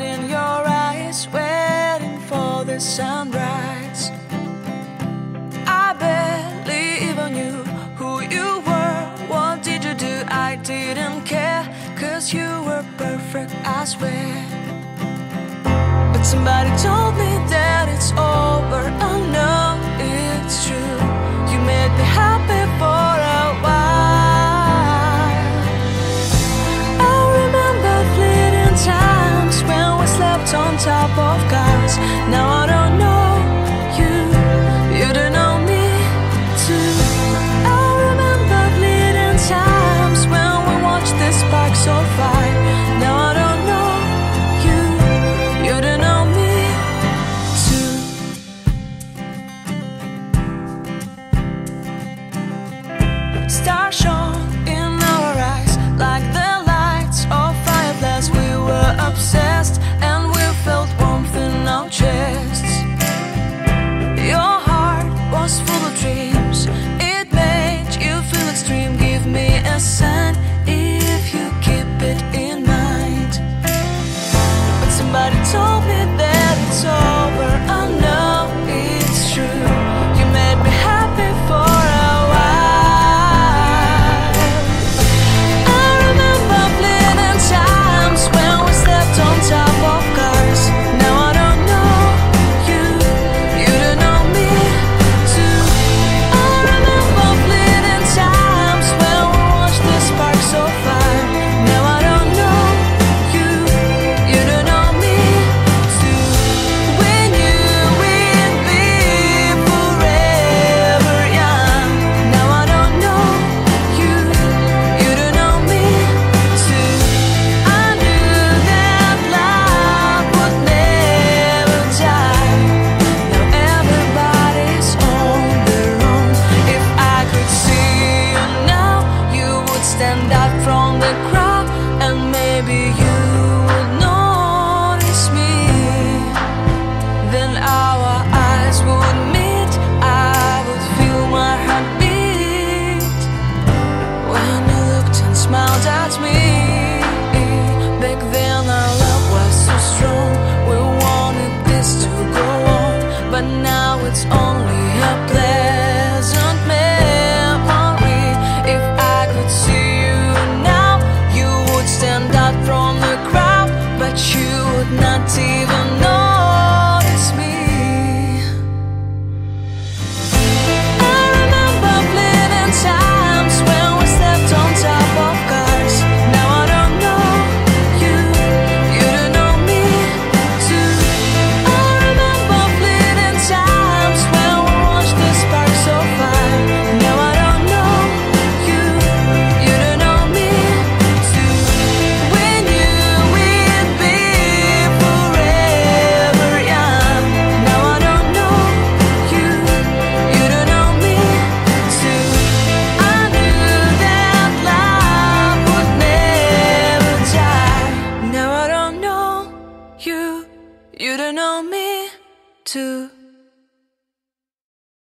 in your eyes, waiting for the sunrise. I barely even knew who you were. What did you do? I didn't care, cause you were perfect, I swear. But somebody told me that it's over. on top of cars. Now you, you don't know me too.